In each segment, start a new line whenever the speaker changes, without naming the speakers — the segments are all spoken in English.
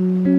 Mm-hmm.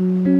Mm-hmm.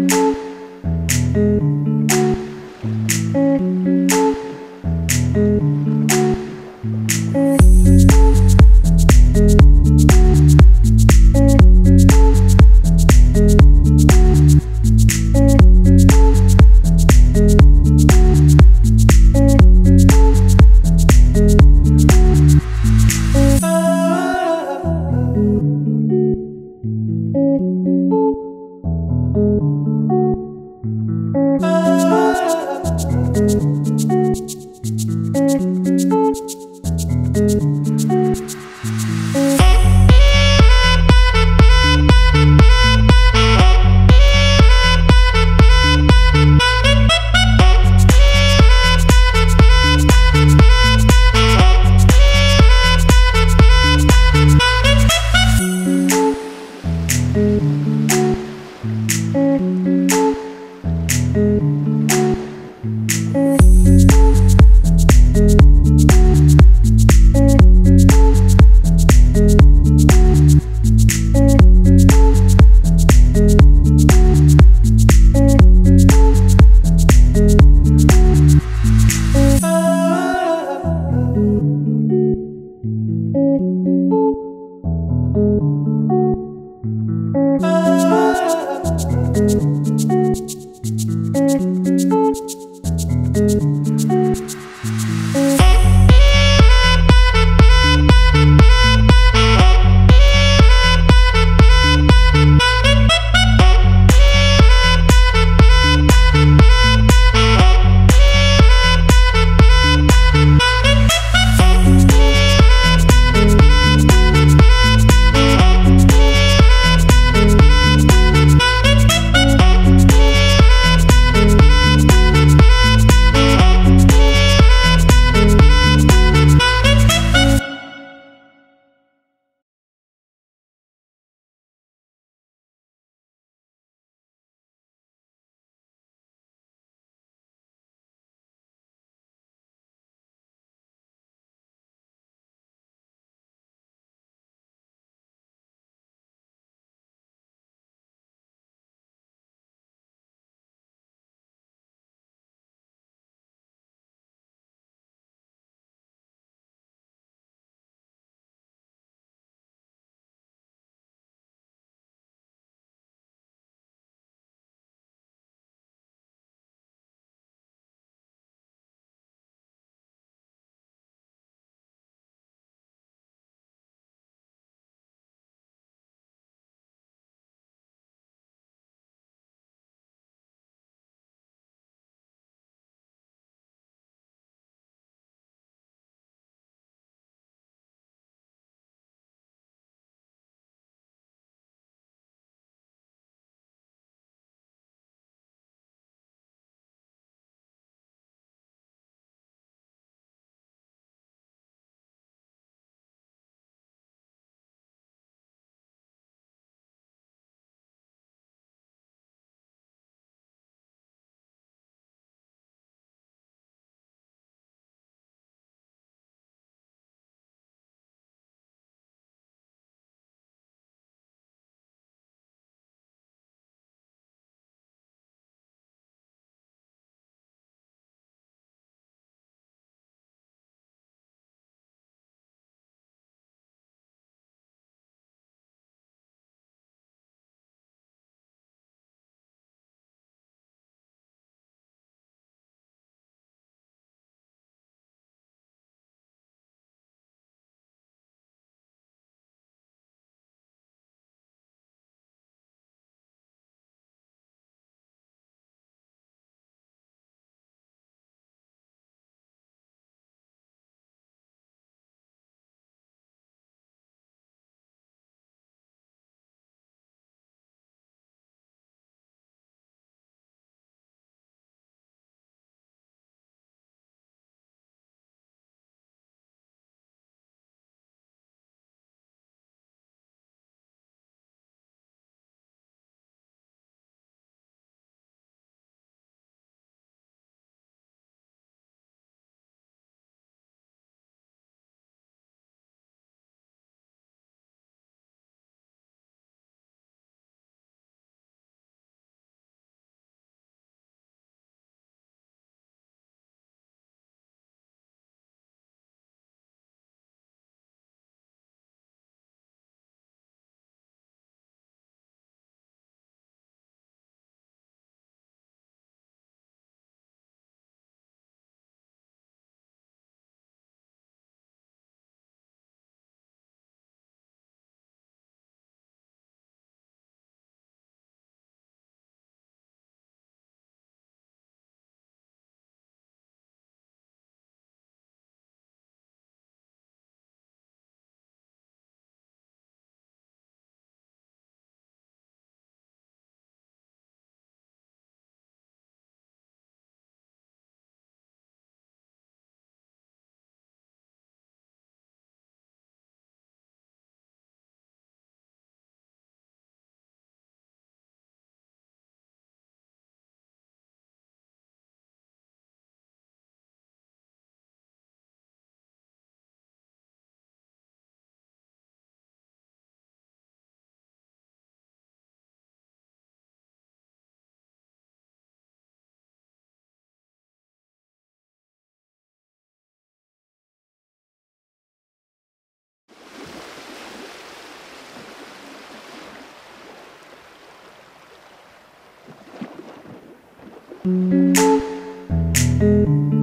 Thank you.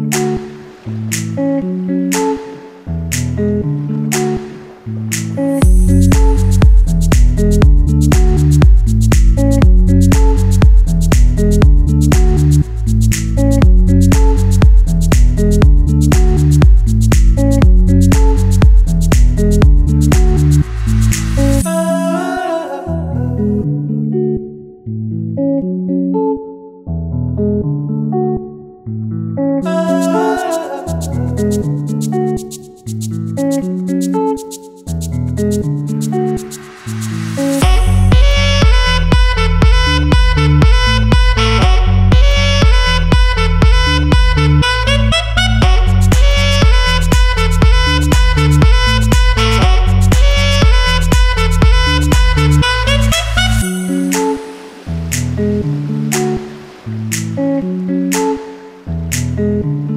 Thank you.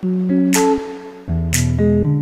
Thank you.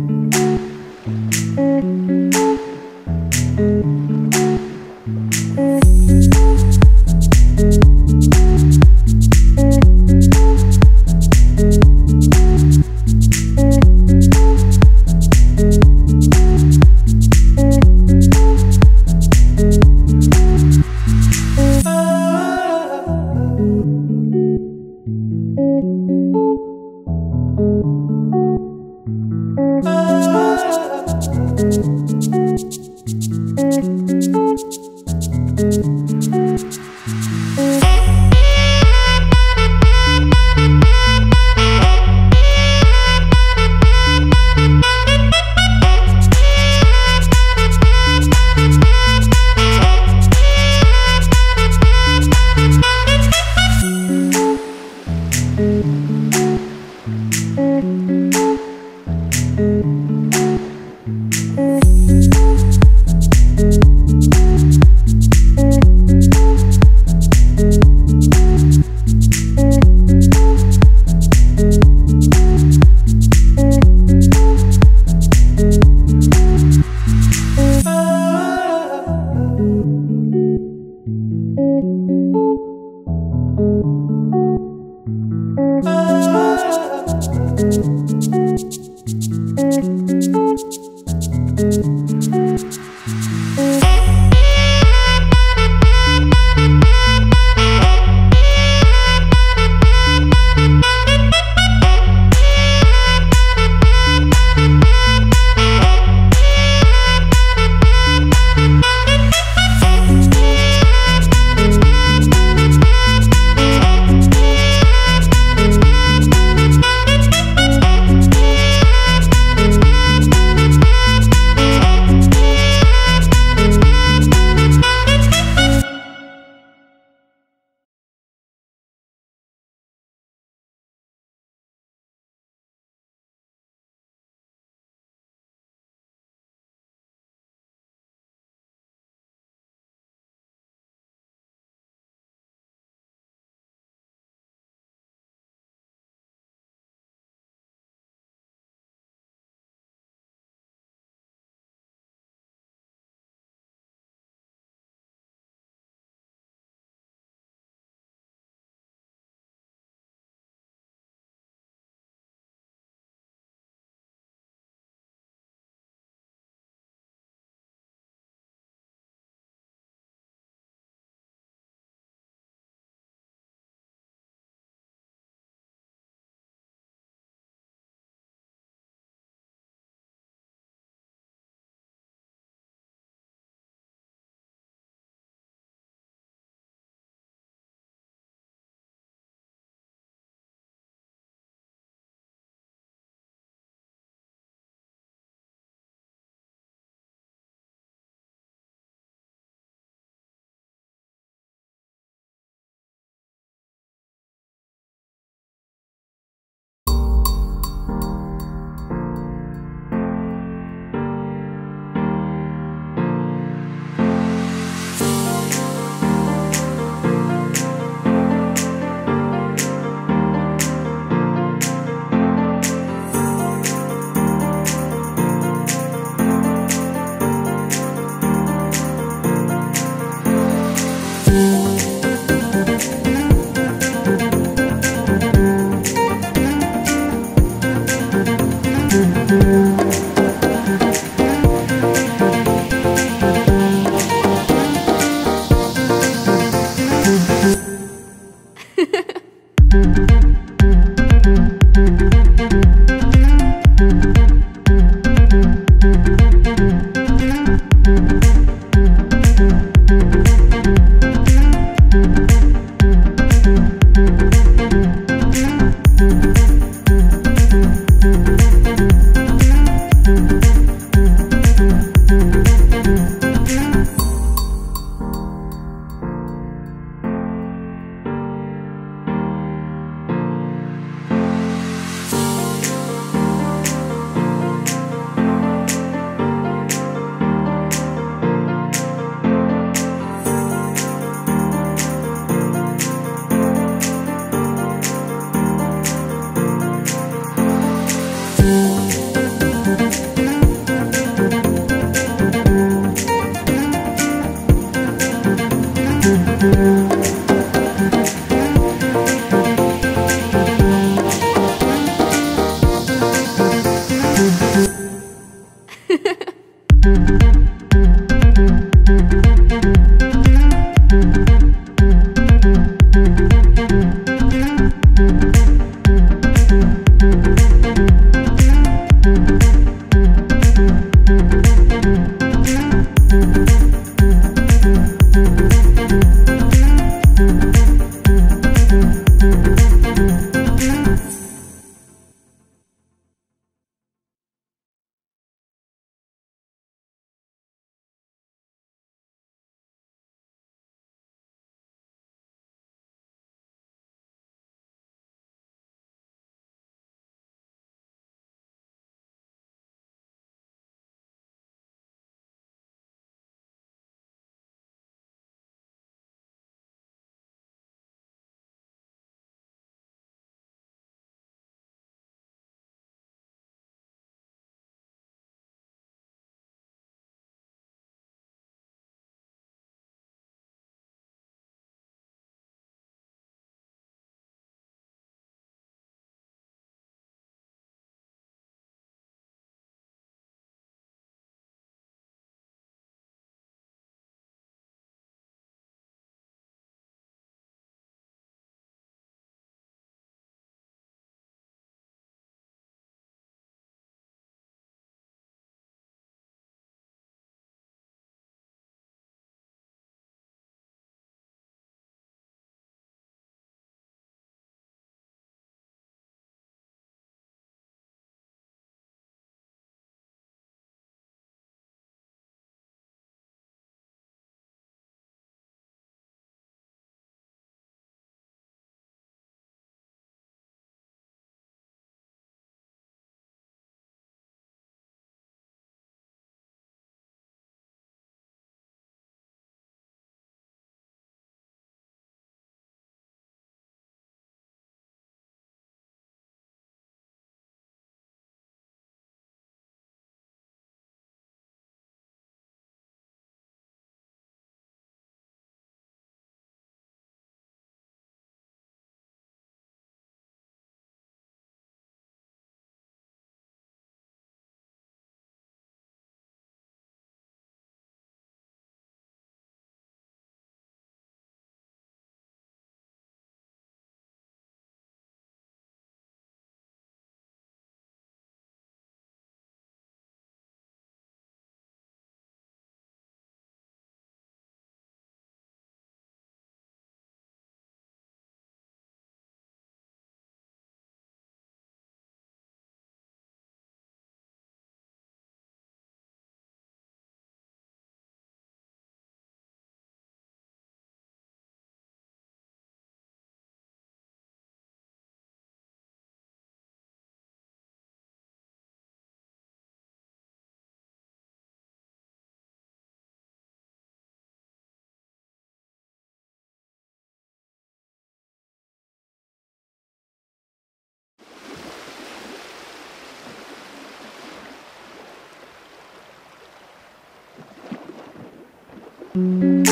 Thank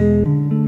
you.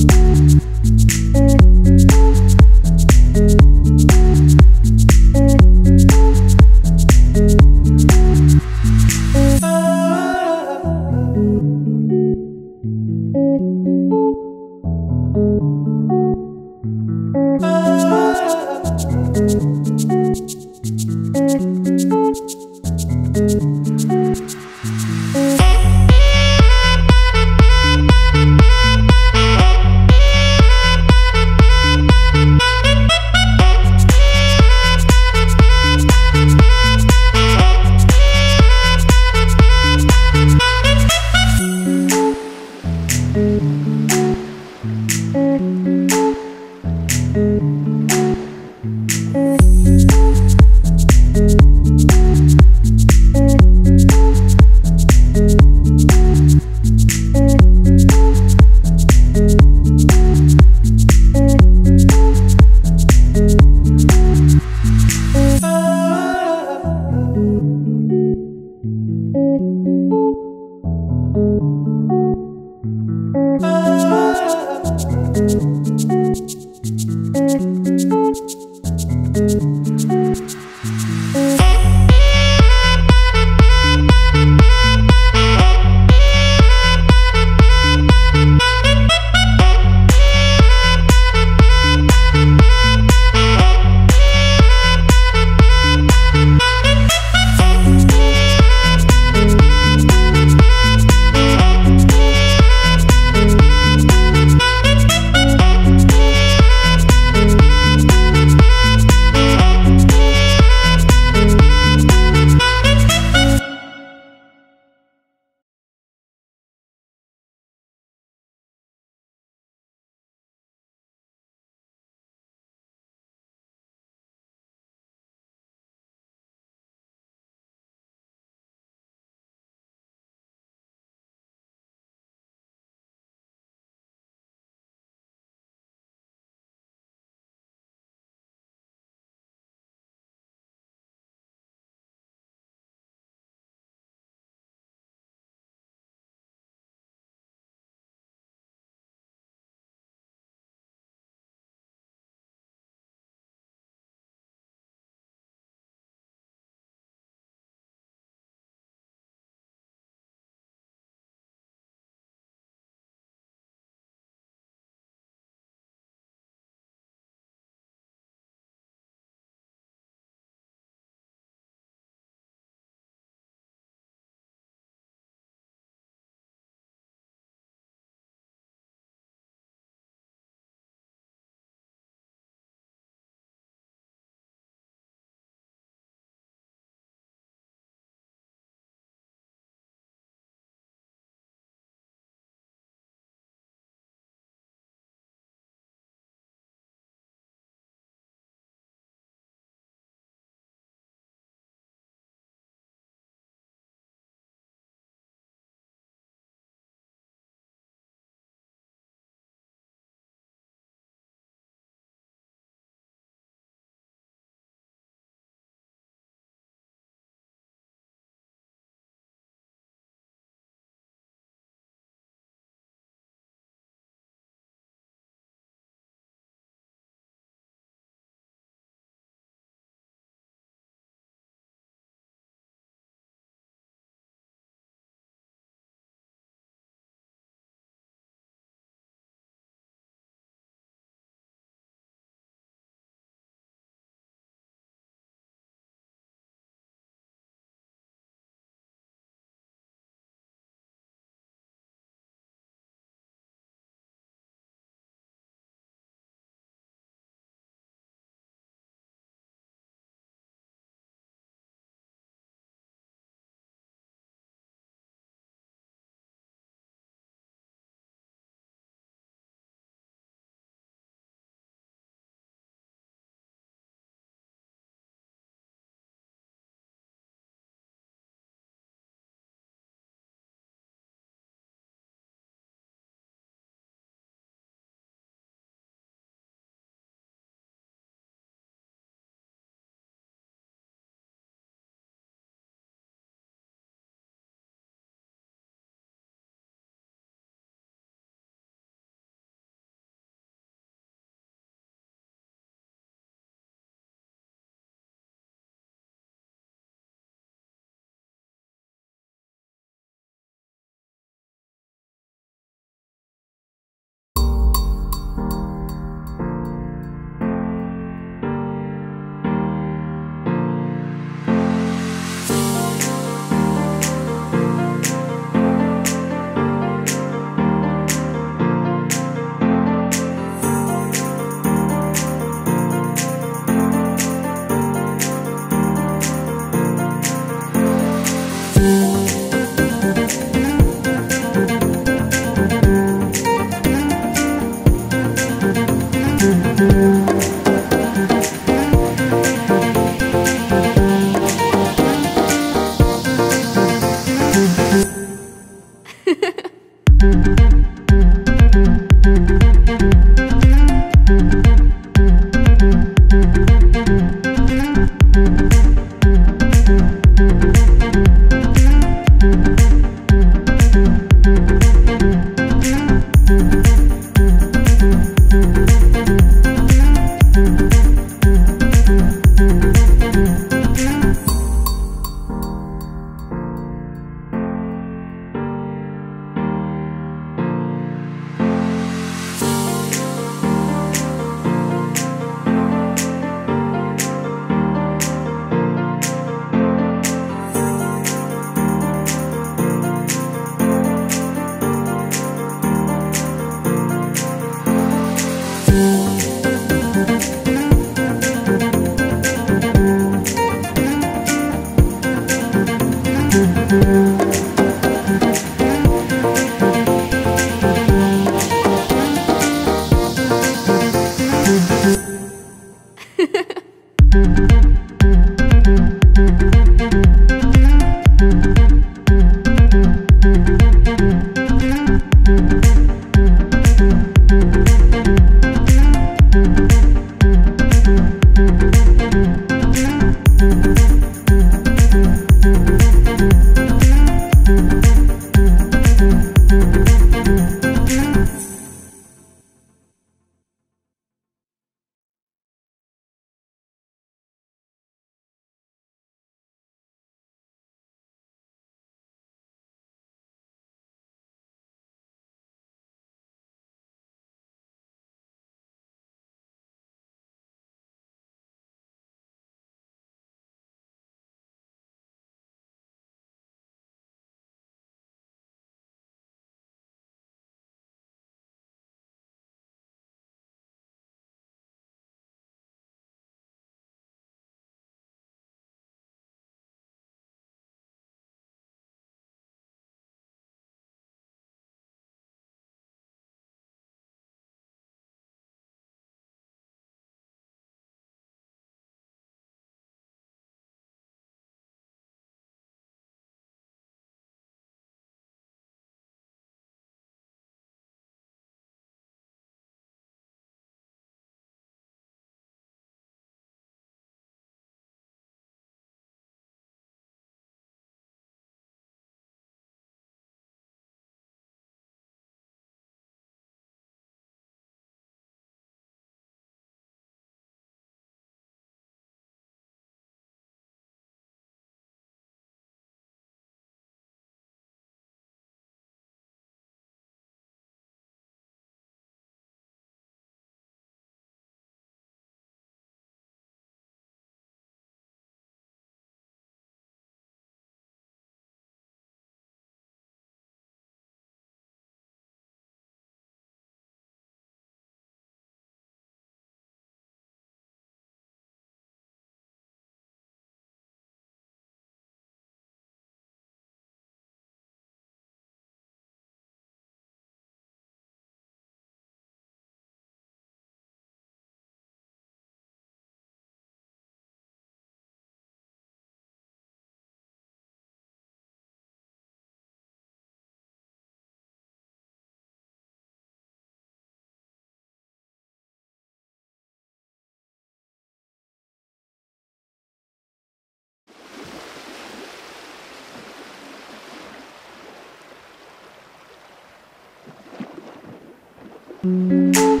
Música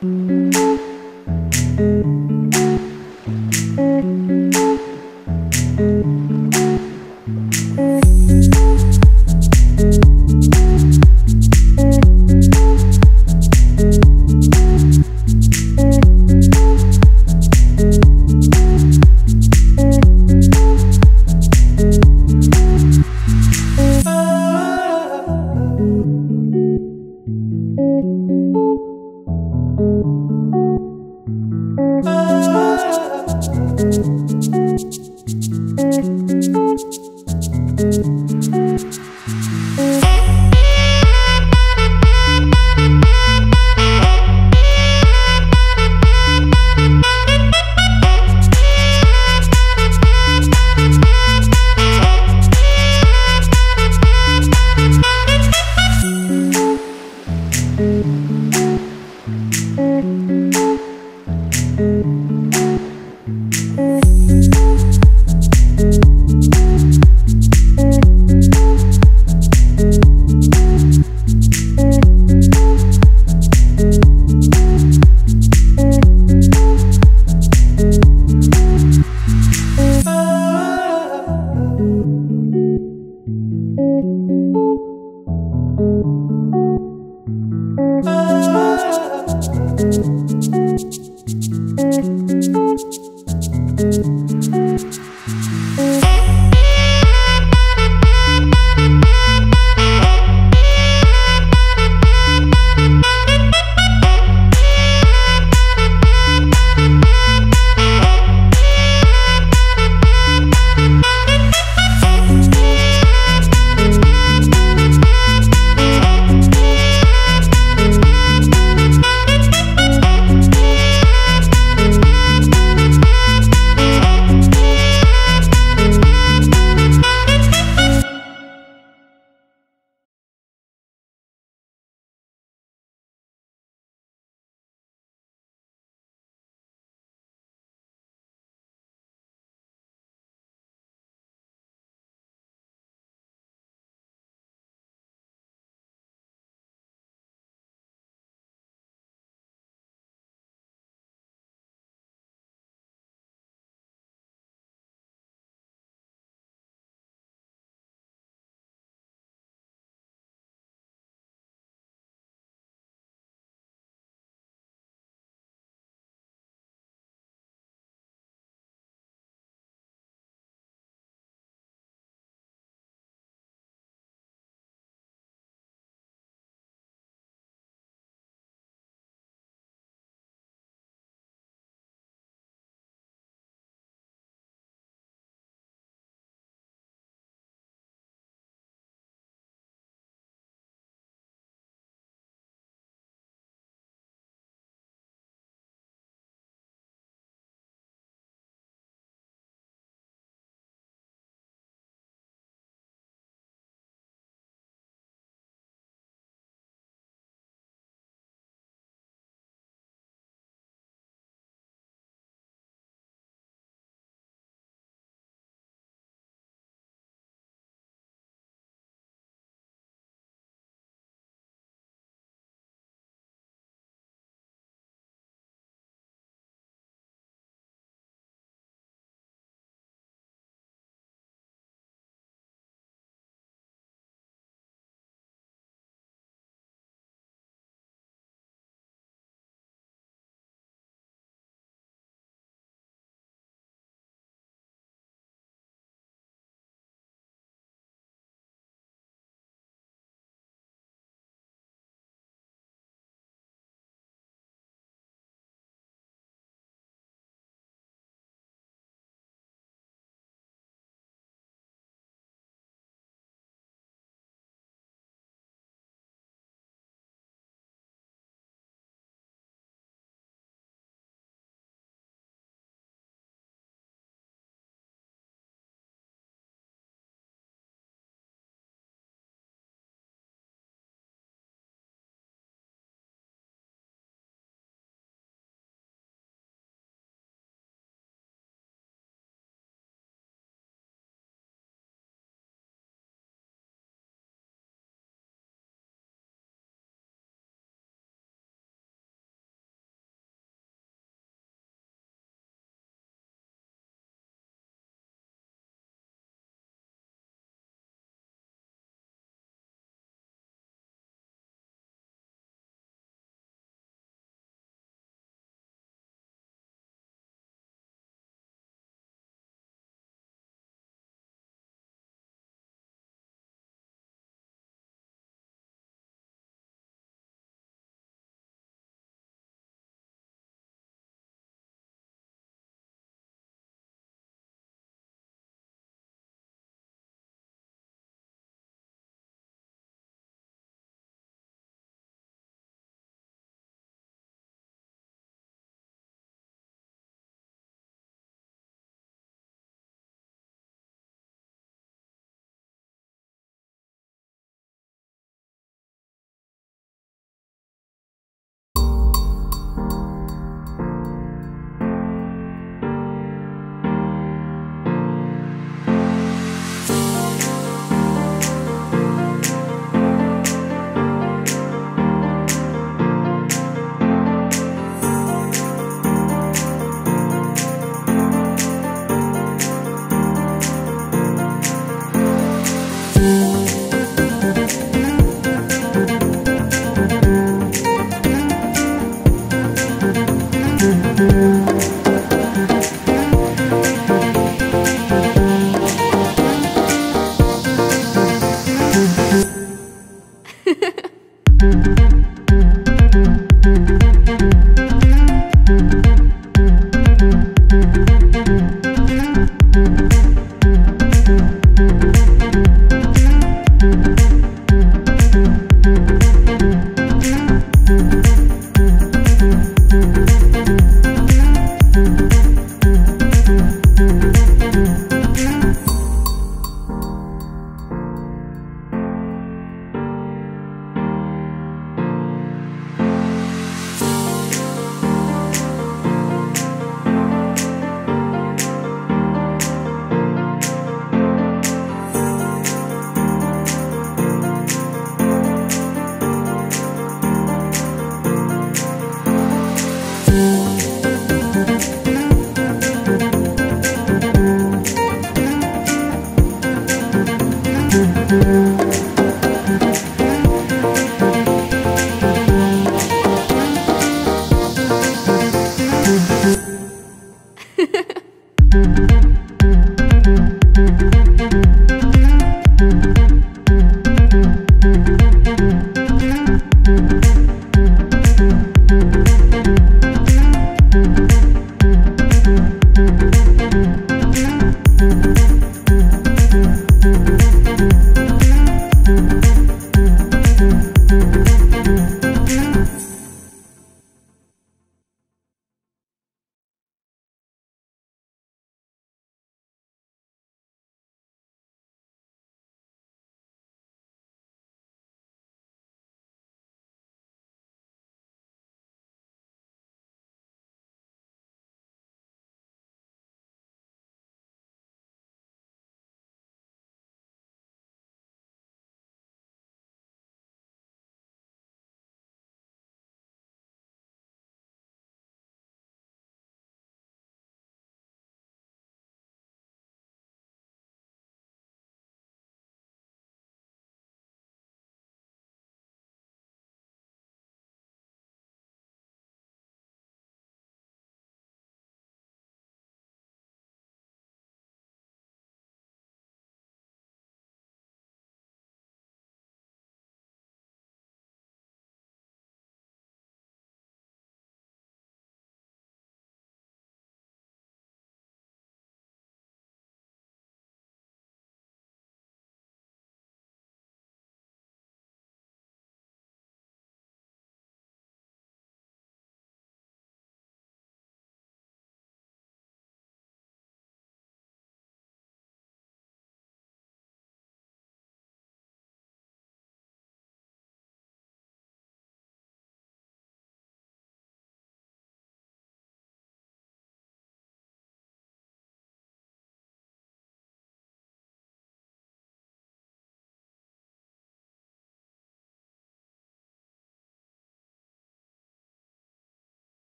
Thank you.